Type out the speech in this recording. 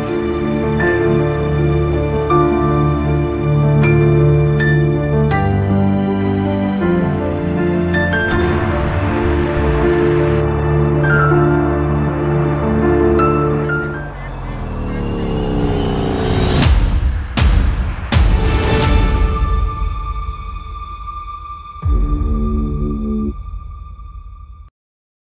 去。